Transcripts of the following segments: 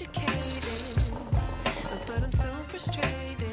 educated, but I'm so frustrated.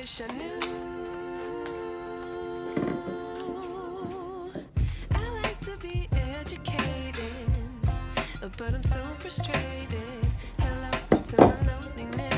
wish I knew. I like to be educated, but I'm so frustrated. Hello to my loneliness.